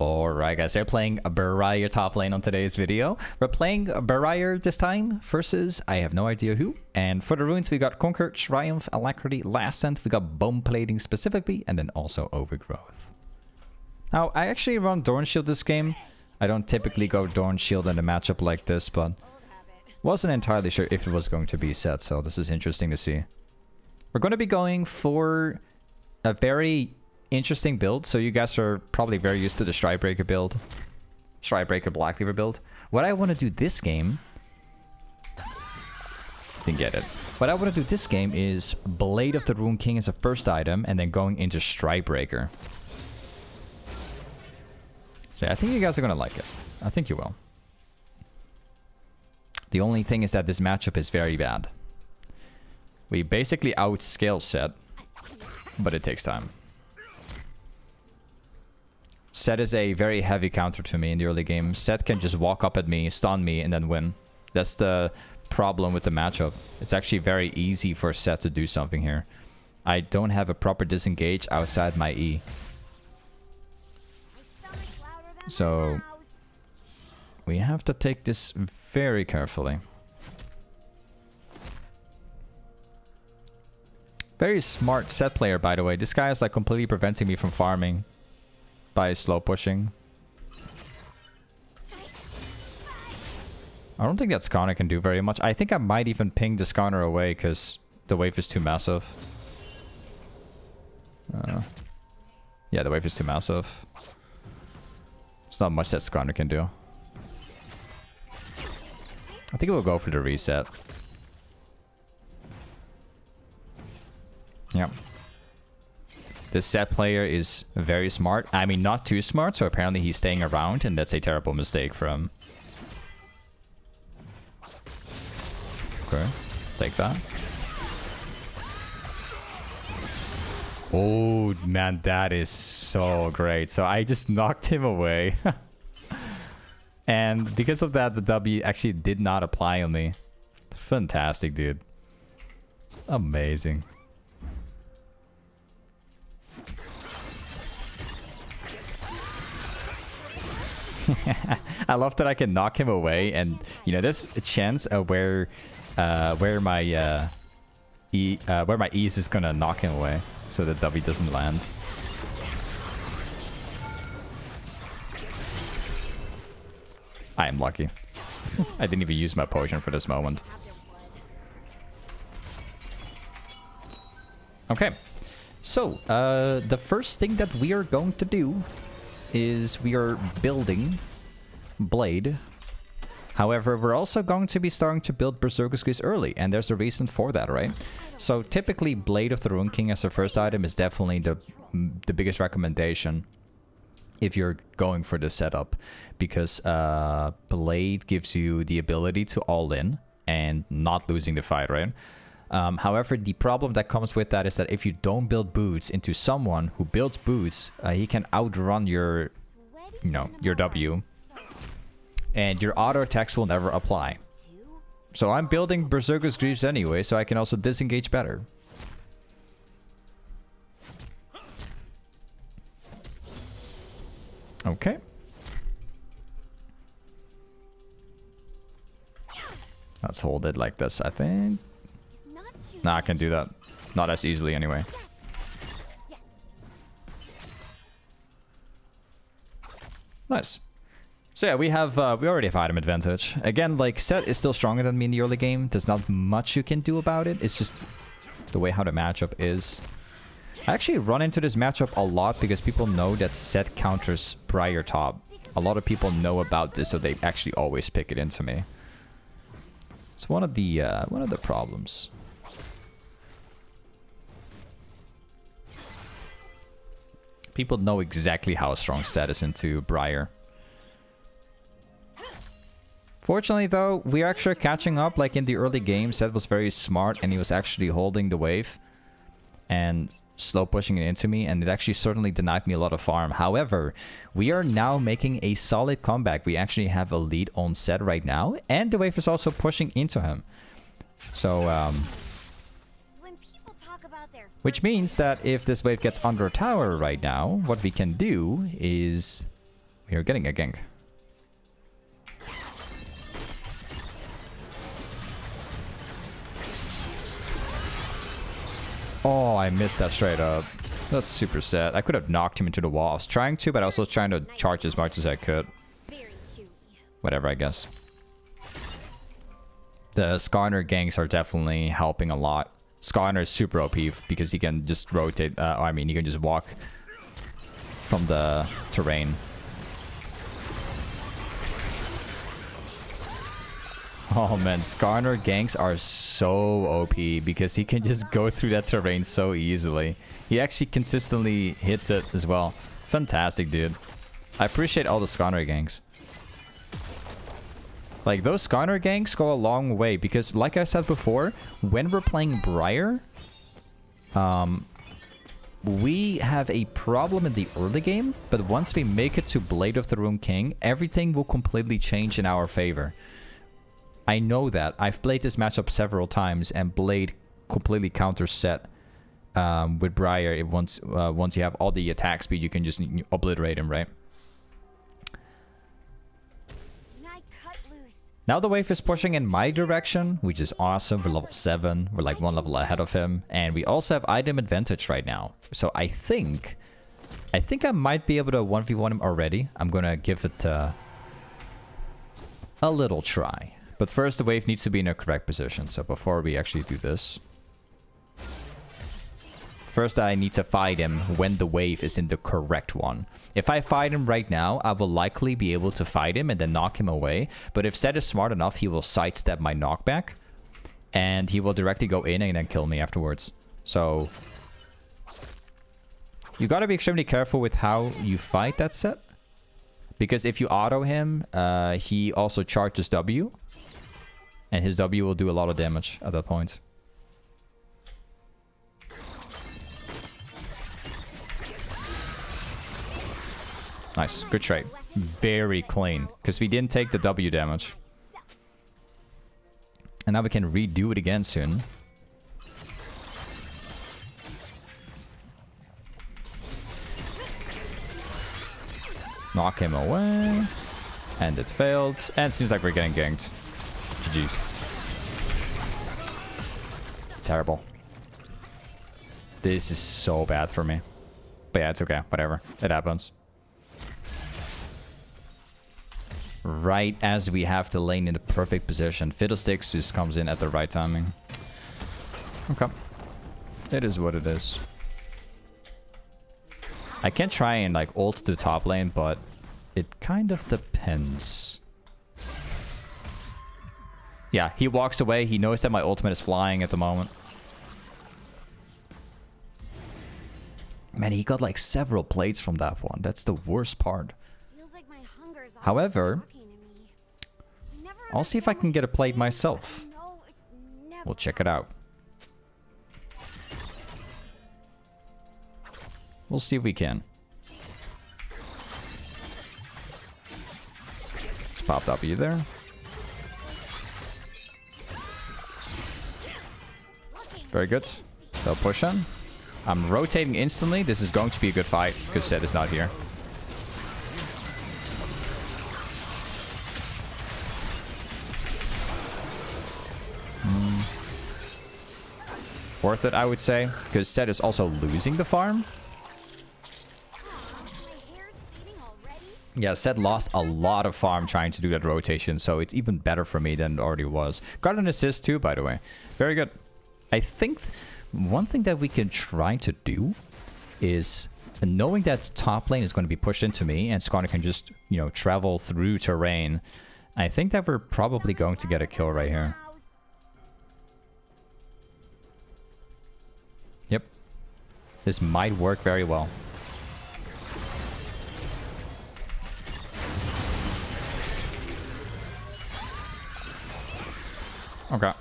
Alright guys, they're playing a Briar top lane on today's video. We're playing Briar this time versus I have no idea who. And for the runes we got Conquer, Triumph, Alacrity, Last Stand, we got Bone Plating specifically, and then also Overgrowth. Now, I actually run Doran's Shield this game. I don't typically go Doran's Shield in a matchup like this, but wasn't entirely sure if it was going to be Sett, so this is interesting to see. We're going to be going for a very interesting build. So you guys are probably very used to the Stridebreaker build. Stridebreaker Black Cleaver build. What I want to do this game... Didn't get it. What I want to do this game is Blade of the Ruined King as a first item and then going into Stridebreaker. So I think you guys are going to like it. I think you will. The only thing is that this matchup is very bad. We basically outscale Sett, but it takes time. Sett is a very heavy counter to me in the early game. Sett can just walk up at me, stun me, and then win. That's the problem with the matchup. It's actually very easy for Sett to do something here. I don't have a proper disengage outside my E. So we have to take this very carefully. Very smart Sett player, by the way. This guy is like completely preventing me from farming by slow pushing. I don't think that Skarner can do very much. I think I might even ping the Skarner away because the wave is too massive. Uh, yeah, the wave is too massive. It's not much that Skarner can do. I think it will go for the reset. Yep. The Sett player is very smart. I mean, not too smart, so apparently he's staying around, and that's a terrible mistake from... Okay, take that. Oh, man, that is so great. So I just knocked him away. and because of that, the W actually did not apply on me. Fantastic, dude. Amazing. I love that I can knock him away, and you know, there's a chance of where, uh, where my uh, e, uh, where my ease is gonna knock him away, so that W doesn't land. I am lucky. I didn't even use my potion for this moment. Okay, so uh, the first thing that we are going to do is we are building Blade. However, we're also going to be starting to build Berserker Greaves early, and there's a reason for that, right? So typically, Blade of the Ruined King as the first item is definitely the, the biggest recommendation if you're going for the setup, because uh, Blade gives you the ability to all-in and not losing the fight, right? Um, however, the problem that comes with that is that if you don't build boots into someone who builds boots, uh, he can outrun your, you know, your W. And your auto attacks will never apply. So I'm building Berserker's Greaves anyway, so I can also disengage better. Okay. Let's hold it like this, I think. Nah, I can do that. Not as easily anyway. Nice. So yeah, we have uh, we already have item advantage. Again, like Sett is still stronger than me in the early game. There's not much you can do about it. It's just the way how the matchup is. I actually run into this matchup a lot because people know that Sett counters Briar top. A lot of people know about this, so they actually always pick it into me. It's one of the uh, one of the problems. People know exactly how strong Sett is into Briar. Fortunately, though, we're actually catching up. Like in the early game, Sett was very smart and he was actually holding the wave and slow pushing it into me. And it actually certainly denied me a lot of farm. However, we are now making a solid comeback. We actually have a lead on Sett right now. And the wave is also pushing into him. So, um, which means that if this wave gets under a tower right now, what we can do is We are getting a gank. Oh, I missed that straight up. That's super sad. I could have knocked him into the wall. I was trying to, but I was also trying to charge as much as I could. Whatever, I guess. The Skarner ganks are definitely helping a lot. Skarner is super OP because he can just rotate. Uh, I mean, he can just walk from the terrain. Oh man, Skarner ganks are so OP because he can just go through that terrain so easily. He actually consistently hits it as well. Fantastic, dude. I appreciate all the Skarner ganks. Like, those Skarner ganks go a long way because, like I said before, when we're playing Briar, um, we have a problem in the early game, but once we make it to Blade of the Ruined King, everything will completely change in our favor. I know that. I've played this matchup several times, and Blade completely counter Sett um, with Briar. Once uh, once you have all the attack speed, you can just obliterate him, right? Now the wave is pushing in my direction, which is awesome. We're level 7. We're like one level ahead of him. And we also have item advantage right now. So I think... I think I might be able to 1v1 him already. I'm gonna give it uh, a little try. But first, the wave needs to be in a correct position. So before we actually do this... First, I need to fight him when the wave is in the correct one. If I fight him right now, I will likely be able to fight him and then knock him away. But if Sett is smart enough, he will sidestep my knockback. And he will directly go in and then kill me afterwards. So... You gotta be extremely careful with how you fight that Sett. Because if you auto him, uh, he also charges W. And his W will do a lot of damage at that point. Nice. Good trade. Very clean. Because we didn't take the W damage. And now we can redo it again soon. Knock him away. And it failed. And it seems like we're getting ganked. GG's. Terrible. This is so bad for me. But yeah, it's okay. Whatever. It happens. Right as we have the lane in the perfect position. Fiddlesticks just comes in at the right timing. Okay. It is what it is. I can try and like ult the top lane, but it kind of depends. Yeah, he walks away. He knows that my ultimate is flying at the moment. Man, he got like several plates from that one. That's the worst part. However, I'll see if I can get a plate myself. We'll check it out. We'll see if we can. Just popped up you there. Very good. They'll push on. I'm rotating instantly. This is going to be a good fight because Sett is not here. Worth it, I would say, because Sett is also losing the farm. Yeah, Sett lost a lot of farm trying to do that rotation, so it's even better for me than it already was. Got an assist too, by the way. Very good. I think one thing that we can try to do is knowing that top lane is going to be pushed into me and Skarner can just, you know, travel through terrain, I think that we're probably going to get a kill right here. This might work very well. Okay.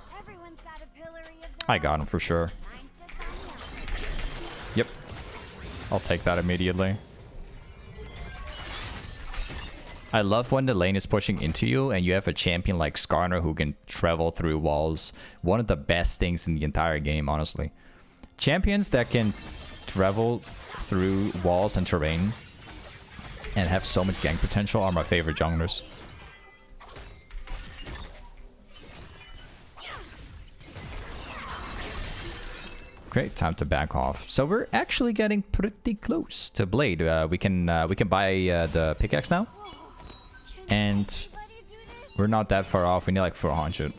I got him for sure. Yep. I'll take that immediately. I love when the lane is pushing into you and you have a champion like Skarner who can travel through walls. One of the best things in the entire game, honestly. Champions that can travel through walls and terrain and have so much gank potential are my favorite junglers. Great, time to back off. So we're actually getting pretty close to Blade. Uh, we can uh, we can buy uh, the pickaxe now. And we're not that far off. We need like 400.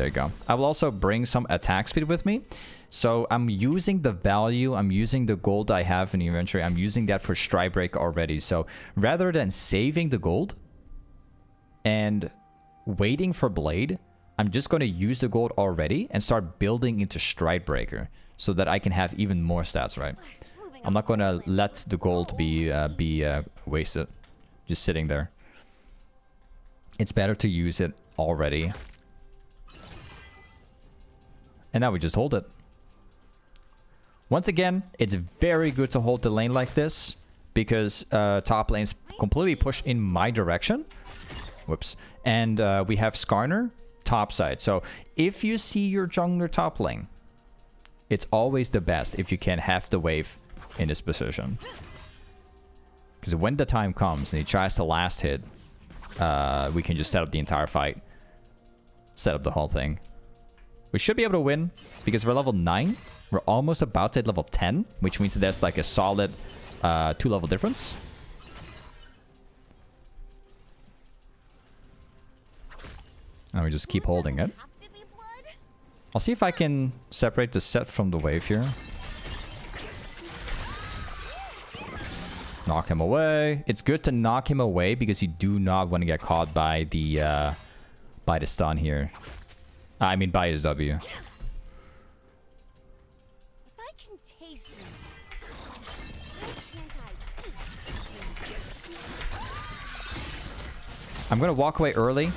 There you go. I will also bring some attack speed with me. So I'm using the value, I'm using the gold I have in the inventory, I'm using that for Stride Break already. So rather than saving the gold and waiting for Blade, I'm just going to use the gold already and start building into Stridebreaker so that I can have even more stats, right? I'm not going to let the gold be uh, be uh, wasted, just sitting there. It's better to use it already. And now we just hold it. Once again, it's very good to hold the lane like this because uh, top lane's completely pushed in my direction. Whoops. And uh, we have Skarner top side. So if you see your jungler top lane, it's always the best if you can have the wave in this position. Because when the time comes and he tries to last hit, uh, we can just set up the entire fight. Set up the whole thing. We should be able to win because we're level 9. We're almost about to hit level 10, which means there's like a solid uh, two level difference. And we just keep holding it. I'll see if I can separate the Sett from the wave here. Knock him away. It's good to knock him away because you do not want to get caught by the uh, by the stun here. I mean by his W. I'm gonna walk away early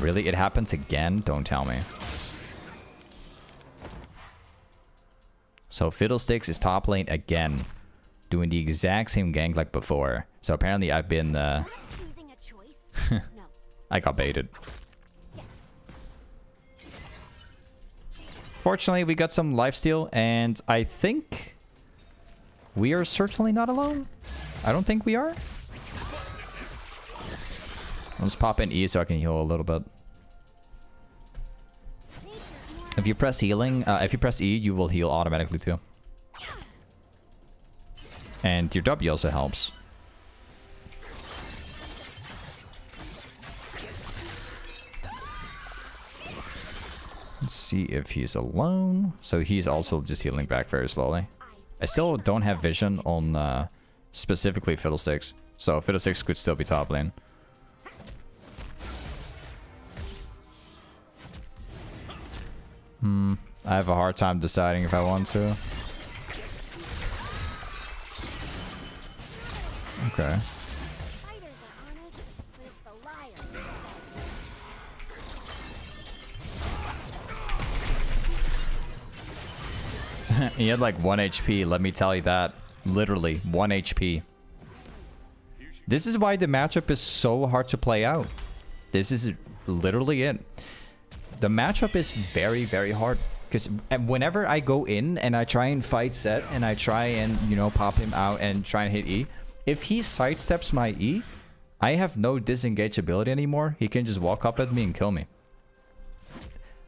Really? It happens again? Don't tell me. So Fiddlesticks is top lane again. Doing the exact same gank like before. So apparently I've been... Uh... I got baited. Fortunately, we got some lifesteal, and I think we are certainly not alone. I don't think we are. Let's pop in E so I can heal a little bit. If you press healing, uh, if you press E, you will heal automatically too. And your W also helps. See if he's alone. So he's also just healing back very slowly. I still don't have vision on uh, specifically Fiddlesticks. So Fiddlesticks could still be top lane. Hmm. I have a hard time deciding if I want to. Okay. He had like 1 HP, let me tell you that. Literally, 1 HP. This is why the matchup is so hard to play out. This is literally it the matchup is very, very hard. Because whenever I go in and I try and fight Sett and I try and, you know, pop him out and try and hit E, if he sidesteps my E, I have no disengage ability anymore. He can just walk up at me and kill me.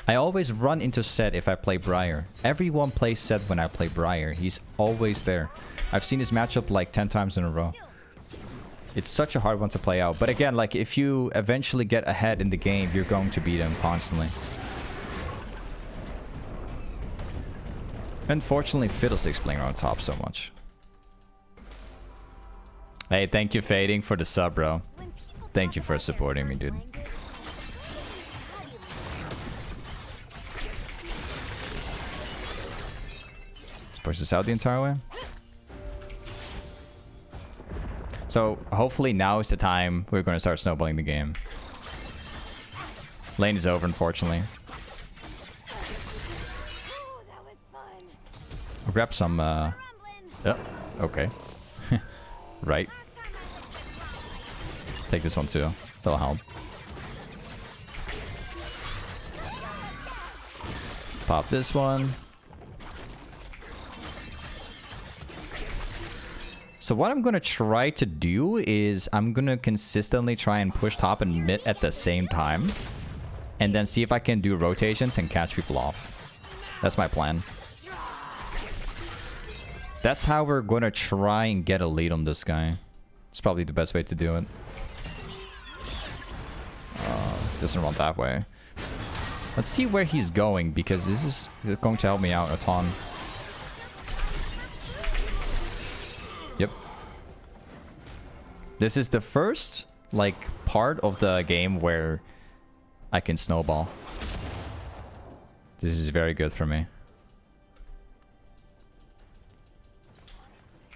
I always run into Sett if I play Briar. Everyone plays Sett when I play Briar. He's always there. I've seen his matchup like 10 times in a row. It's such a hard one to play out. But again, like if you eventually get ahead in the game, you're going to beat him constantly. Unfortunately, Fiddlesticks playing on top so much. Hey, thank you, Fading, for the sub, bro. Thank you for supporting me, dude. Push this out the entire way. So hopefully now is the time we're going to start snowballing the game. Lane is over, unfortunately. I'll grab some, uh... Oh, okay. right. Take this one too. That'll help. Pop this one. So what I'm going to try to do is I'm going to consistently try and push top and mid at the same time. And then see if I can do rotations and catch people off. That's my plan. That's how we're going to try and get a lead on this guy. It's probably the best way to do it. Uh, doesn't run that way. Let's see where he's going because this is going to help me out a ton. This is the first like part of the game where I can snowball. This is very good for me.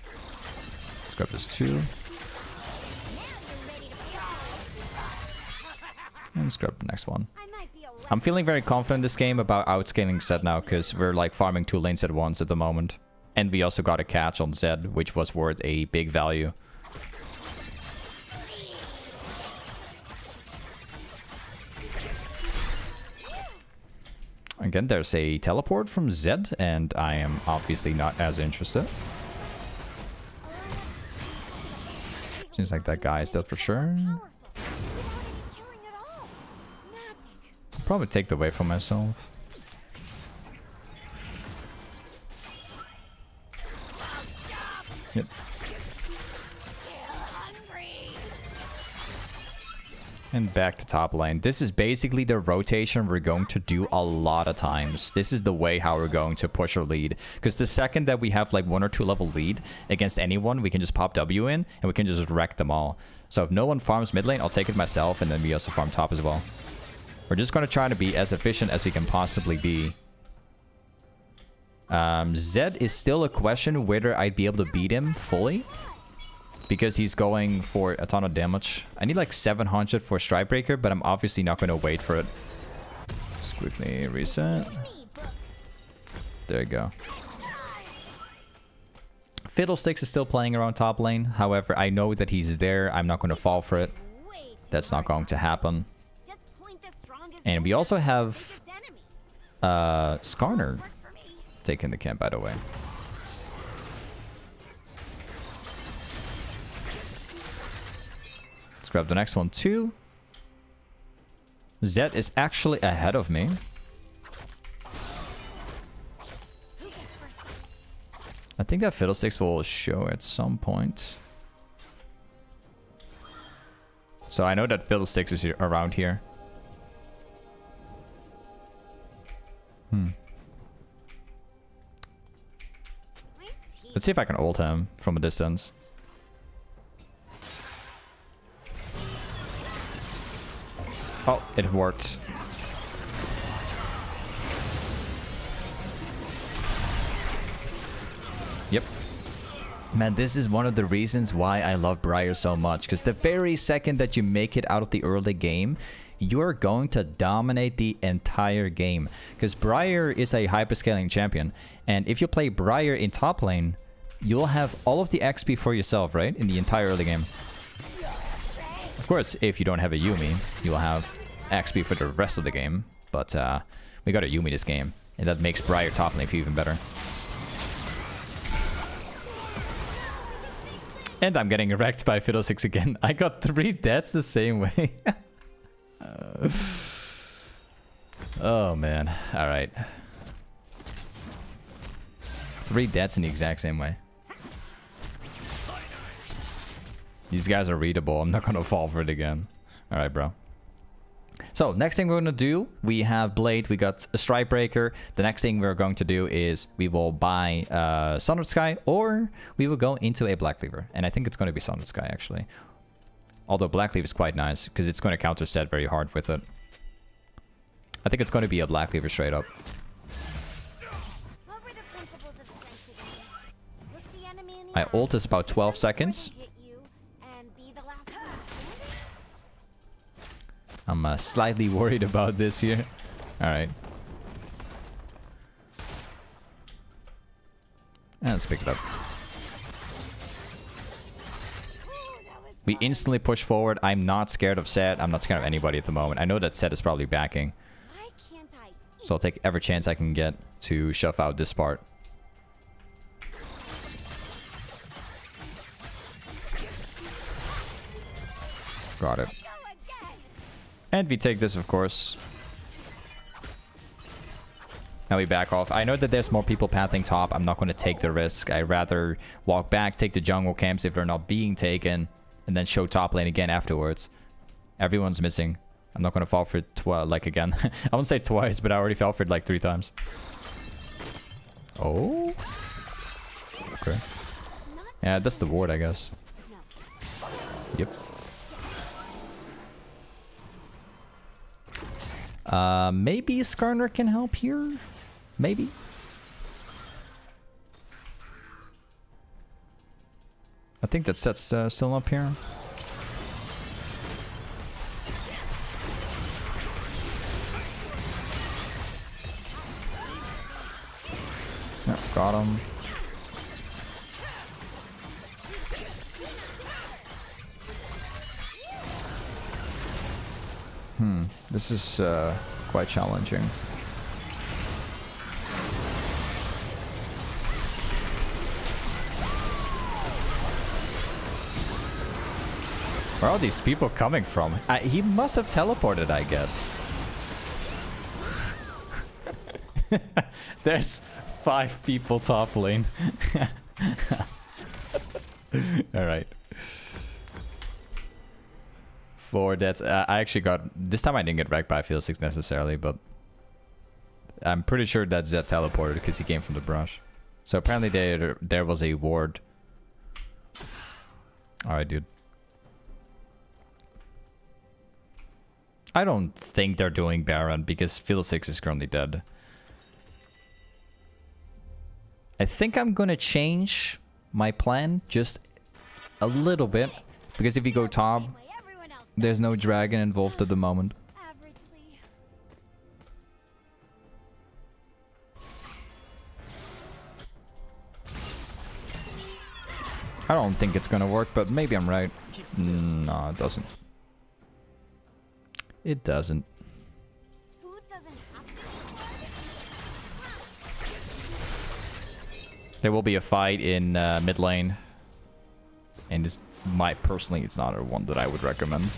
Let's grab this two. And let's grab the next one. I'm feeling very confident this game about outscaling Zed now, because we're like farming two lanes at once at the moment. And we also got a catch on Zed, which was worth a big value. Again, there's a teleport from Zed, and I am obviously not as interested. Seems like that guy is dead for sure. Probably take the way for myself. Yep. And back to top lane. This is basically the rotation we're going to do a lot of times. This is the way how we're going to push our lead. Because the second that we have like one or two level lead against anyone, we can just pop W in and we can just wreck them all. So if no one farms mid lane, I'll take it myself and then we also farm top as well. We're just going to try to be as efficient as we can possibly be. Um, Zed is still a question whether I'd be able to beat him fully. Because he's going for a ton of damage. I need like 700 for Stridebreaker, but I'm obviously not going to wait for it. Just quickly reset. There you go. Fiddlesticks is still playing around top lane. However, I know that he's there. I'm not going to fall for it. That's not going to happen. And we also have uh, Skarner taking the camp, by the way. Let's grab the next one too. Zed is actually ahead of me. I think that Fiddlesticks will show at some point. So I know that Fiddlesticks is around here. Hmm. Let's see if I can ult him from a distance. Oh, it worked. Yep. Man, this is one of the reasons why I love Briar so much. Because the very second that you make it out of the early game, you're going to dominate the entire game. Because Briar is a hyperscaling champion. And if you play Briar in top lane, you'll have all of the XP for yourself, right? In the entire early game. Of course, if you don't have a Yuumi, you'll have XP for the rest of the game. But uh, we got a Yuumi this game. And that makes Briar top lane even better. And I'm getting wrecked by Fiddlesticks again. I got three deaths the same way. oh, man. All right. Three deaths in the exact same way. These guys are readable. I'm not going to fall for it again. All right, bro. So, next thing we're going to do, we have Blade, we got a Stridebreaker. The next thing we're going to do is we will buy uh, Sundered Sky or we will go into a Black Cleaver. And I think it's going to be Sundered Sky, actually. Although Black Cleaver is quite nice because it's going to counter Sett very hard with it. I think it's going to be a Black Cleaver straight up. My ult is about 12 seconds. I'm uh, slightly worried about this here. Alright. Let's pick it up. We instantly push forward. I'm not scared of Sett. I'm not scared of anybody at the moment. I know that Sett is probably backing. So I'll take every chance I can get to shove out this part. Got it. And we take this, of course. Now we back off. I know that there's more people pathing top. I'm not going to take the risk. I'd rather walk back, take the jungle camps if they're not being taken, and then show top lane again afterwards. Everyone's missing. I'm not going to fall for it like again. I won't say twice, but I already fell for it like three times. Oh? Okay. Yeah, that's the ward, I guess. Uh, maybe Skarner can help here? Maybe? I think that Sett's uh, still up here. Yep, got him. This is uh, quite challenging. Where are these people coming from? Uh, he must have teleported, I guess. There's five people top lane. Alright. Four that. Uh, I actually got... This time I didn't get wrecked by Field 6 necessarily, but... I'm pretty sure that Zed teleported because he came from the brush. So apparently there, there was a ward. Alright, dude. I don't think they're doing Baron because Field 6 is currently dead. I think I'm gonna change my plan just a little bit. Because if you go top, there's no dragon involved at the moment. I don't think it's gonna work, but maybe I'm right. No, it doesn't. It doesn't. There will be a fight in uh, mid lane. And this might personally it's not a one that I would recommend.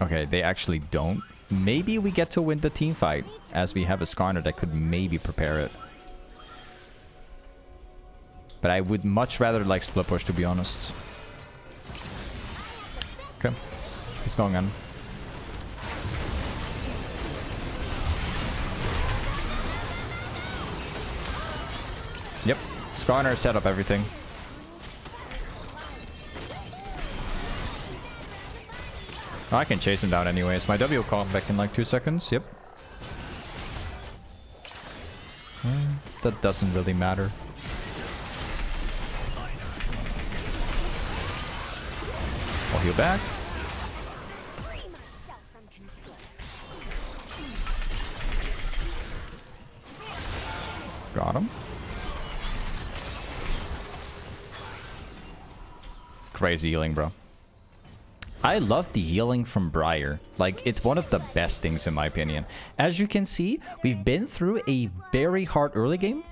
Okay, they actually don't. Maybe we get to win the team fight as we have a Skarner that could maybe prepare it. But I would much rather like split push to be honest. Okay. He's going on. Skarner set up everything. I can chase him down anyways. My W will call back in like two seconds. Yep. Hmm, that doesn't really matter. I'll heal back. Got him. Crazy healing, bro. I love the healing from Briar. Like, it's one of the best things in my opinion. As you can see, we've been through a very hard early game.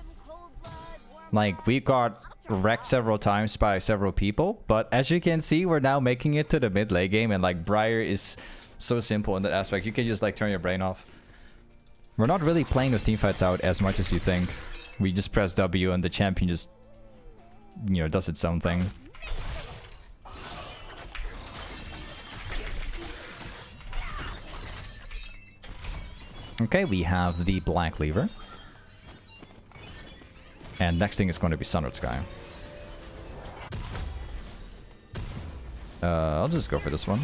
Like, we got wrecked several times by several people. But as you can see, we're now making it to the mid late game. And like Briar is so simple in that aspect. You can just like turn your brain off. We're not really playing those team fights out as much as you think. We just press W and the champion just, you know, does its own thing. Okay, we have the Black Cleaver. And next thing is going to be Sundered Sky. Uh, I'll just go for this one.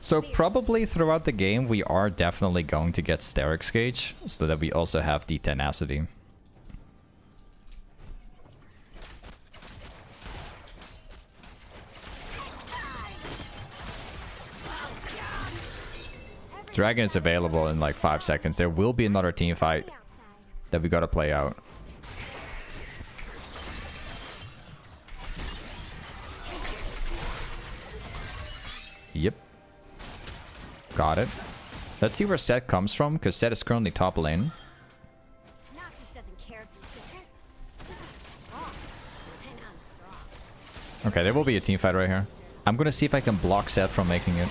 So probably throughout the game, we are definitely going to get Sterak's Gage, so that we also have the Tenacity. Dragon is available in like 5 seconds. There will be another team fight that we gotta play out. Yep. Got it. Let's see where Sett comes from, because Sett is currently top lane. Okay, there will be a team fight right here. I'm gonna see if I can block Zed from making it.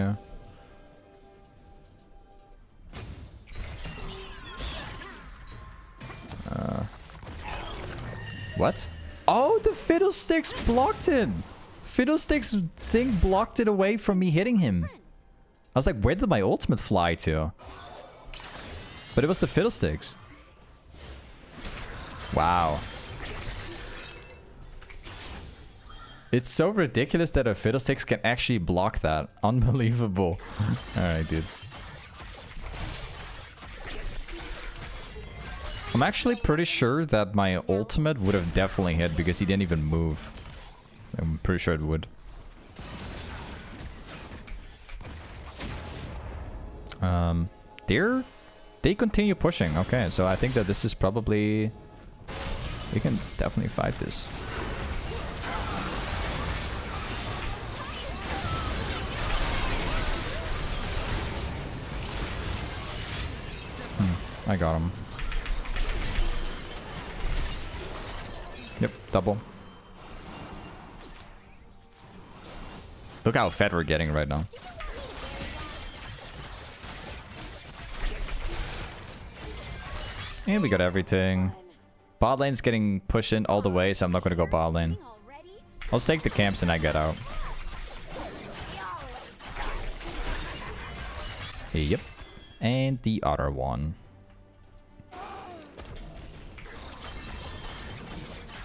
Yeah. Uh, what? Oh, the Fiddlesticks blocked him! Fiddlesticks thing blocked it away from me hitting him. I was like, where did my ultimate fly to? But it was the Fiddlesticks. Wow. It's so ridiculous that a Fiddlesticks can actually block that. Unbelievable. Alright, dude. I'm actually pretty sure that my ultimate would have definitely hit because he didn't even move. I'm pretty sure it would. Um, they're... They continue pushing. Okay, so I think that this is probably... We can definitely fight this. I got him. Yep, double. Look how fed we're getting right now. And we got everything. Bot lane's getting pushed in all the way, so I'm not going to go bot lane. I'll take the camps and I get out. Yep. And the other one.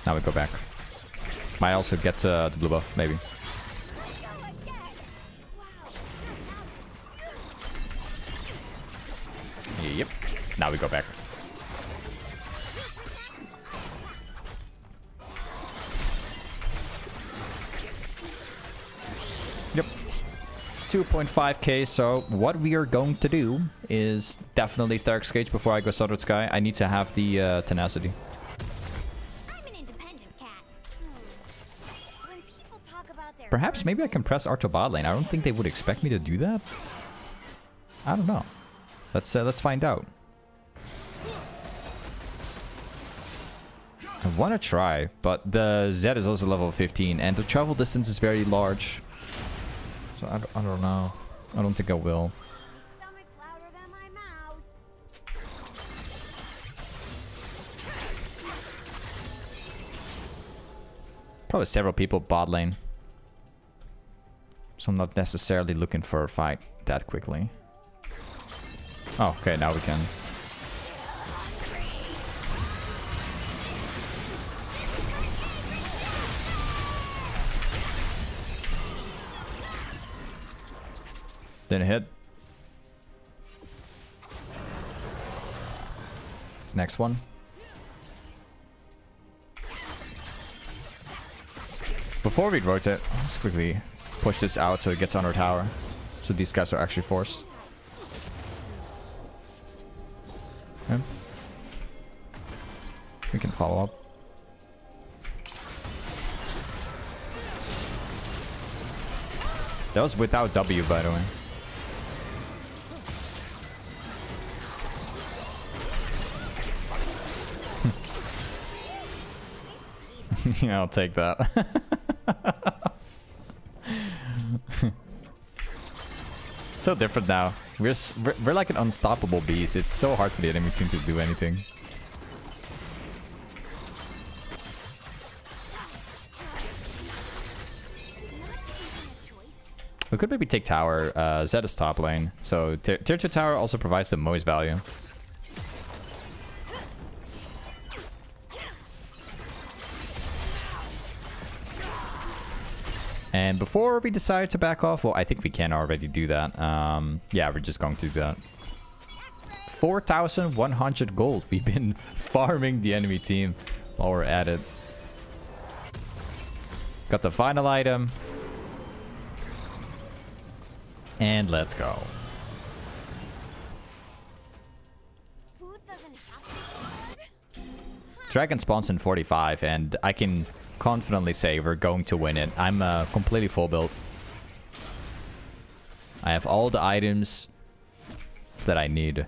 Now we go back. Might also get uh, the blue buff, maybe. Yep. Now we go back. Yep. 2.5k, so what we are going to do is definitely Sterak's Gage before I go Sundered Sky. I need to have the uh, Tenacity. Perhaps maybe I can press Archer bot lane. I don't think they would expect me to do that. I don't know. Let's uh, let's find out. I want to try, but the Zed is also level 15, and the travel distance is very large. So I don't, I don't know. I don't think I will. Probably several people bot lane. So I'm not necessarily looking for a fight that quickly. Oh, okay, now we can. Didn't hit. Next one. Before we rotate, let's quickly push this out so it gets on our tower. So these guys are actually forced. Okay. We can follow up. That was without W, by the way. yeah, I'll take that. so different now. We're, we're, we're like an unstoppable beast. It's so hard for the enemy team to do anything. We could maybe take tower. Uh, Zed is top lane. So tier 2 tower also provides the most value. And before we decide to back off, well, I think we can already do that. Um, yeah, we're just going to do that. 4,100 gold. We've been farming the enemy team while we're at it. Got the final item. And let's go. Dragon spawns in 45 and I can confidently say we're going to win it. I'm uh, completely full built. I have all the items that I need.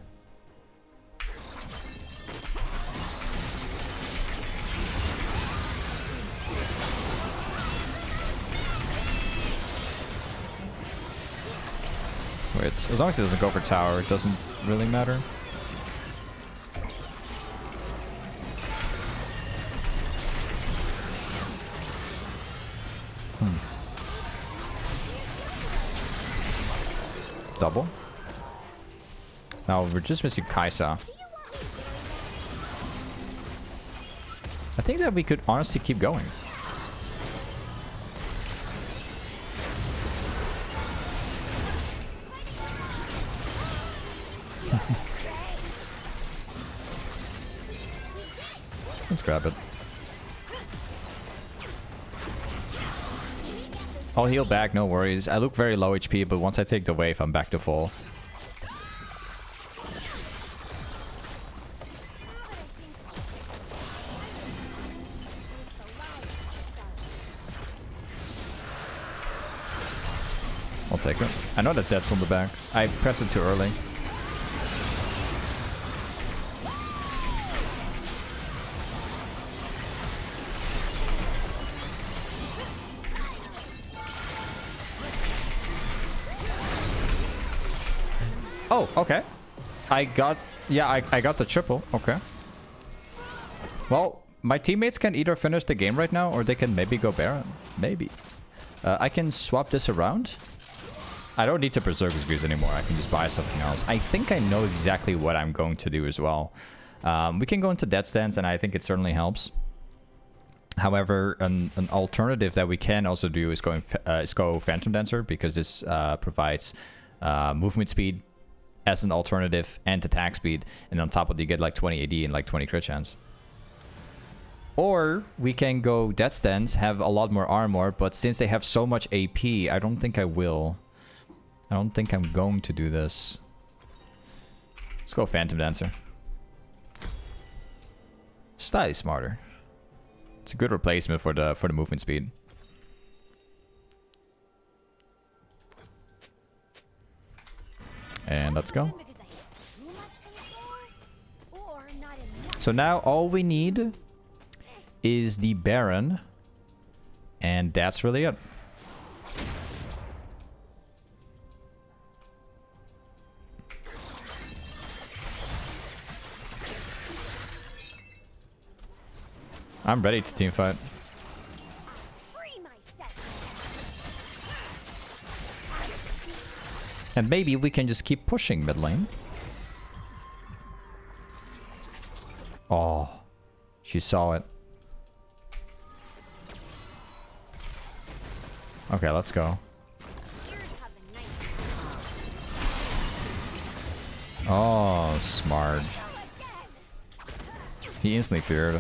Wait, as long as it doesn't go for tower, it doesn't really matter. Double. Now we're just missing Kai'Sa. I think that we could honestly keep going. Let's grab it. I'll heal back, no worries. I look very low HP, but once I take the wave, I'm back to full. I'll take it. I know that Zed's on the back. I pressed it too early. Oh, okay. I got... Yeah, I, I got the triple. Okay. Well, my teammates can either finish the game right now or they can maybe go Baron. Maybe. Uh, I can swap this around. I don't need to preserve his views anymore. I can just buy something else. I think I know exactly what I'm going to do as well. Um, we can go into Death's Dance, and I think it certainly helps. However, an, an alternative that we can also do is, going, uh, is go Phantom Dancer, because this uh, provides uh, movement speed as an alternative and to attack speed. And on top of it, you get like 20 AD and like 20 crit chance. Or we can go Death's Dance, have a lot more armor, but since they have so much AP, I don't think I will. I don't think I'm going to do this. Let's go Phantom Dancer. Slightly smarter. It's a good replacement for the for the movement speed. And let's go. So now all we need is the Baron. And that's really it. I'm ready to team fight. And maybe we can just keep pushing mid lane. Oh, she saw it. Okay, let's go. Oh, smart. He instantly feared.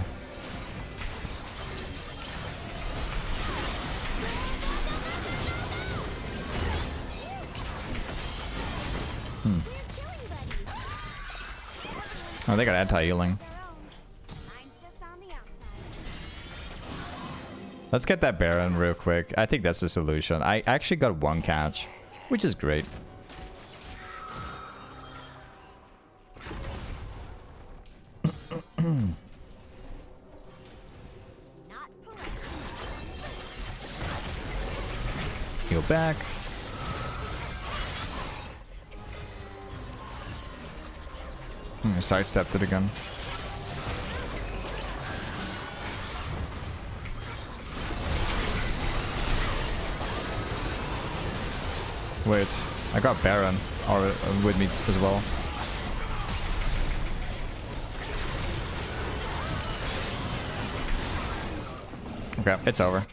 Oh, they got anti-healing. Let's get that Baron real quick. I think that's the solution. I actually got one catch, which is great. Heal back. Hmm, sidestepped it again. Wait, I got Baron or uh, with me as well. Okay, it's over.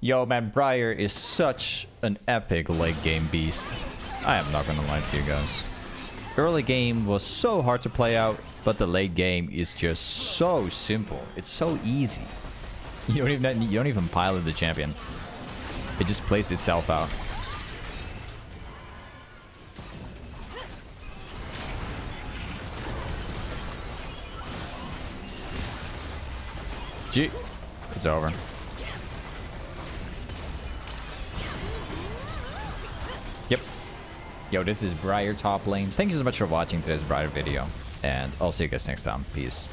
Yo, man, Briar is such an epic late game beast. I am not gonna lie to you guys. Early game was so hard to play out, but the late game is just so simple. It's so easy. You don't even you don't even pilot the champion. It just plays itself out. G. It's over. Yo, this is Briar top lane. Thank you so much for watching today's Briar video. And I'll see you guys next time. Peace.